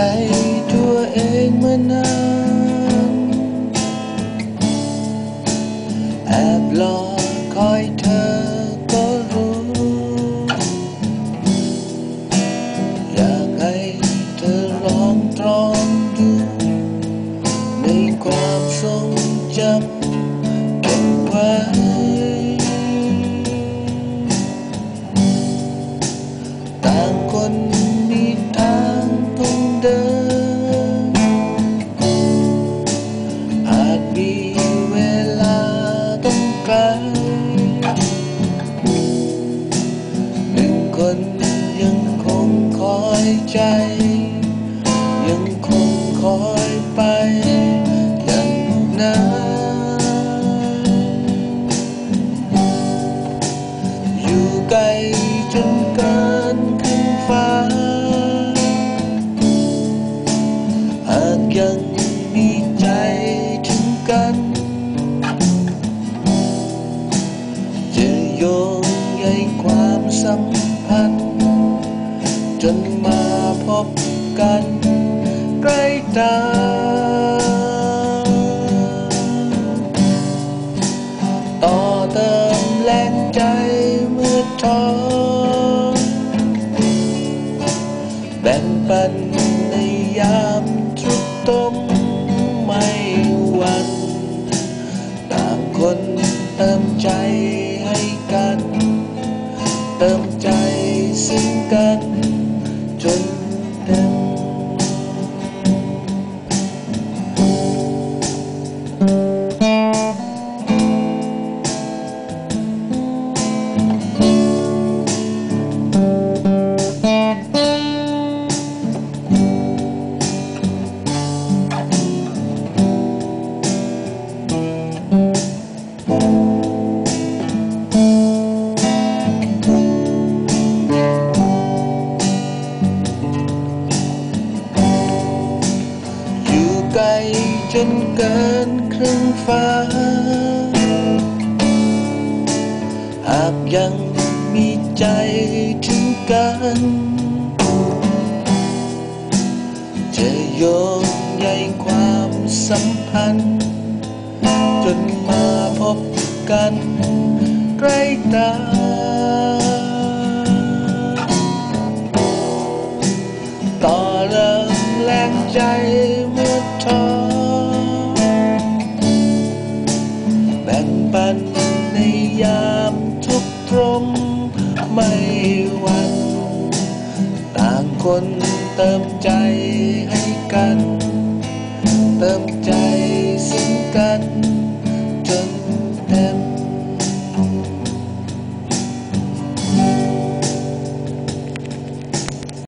ใจตัวเองมานานแอบรอคอยเธอ มีเวลาต้องไกลหนึ่งคนยังคงคอยใจ ยังคงคอยไปอย่างนั้นอยู่ไกลจนเกินขึ้นฟ้า หากยังมีใจ กัน จะโยงใยความสัมพันธ์ จนมาพบกันใกล้ตา ต่อเติมแรงใจเมื่อท้อแบ่งปันในยามทุกข์ตมไม่ วัน ต่างคนเติมใจให้กัน เติมใจซึ่งกัน จน จนเกินครึ่งฟ้า หากยังมีใจถึงกัน จะโยงใยความสัมพันธ์ จนมาพบกันใกล้ตา ตรมไม่หวั่นต่างคนเติมใจให้กัน เติมใจซึ่งกัน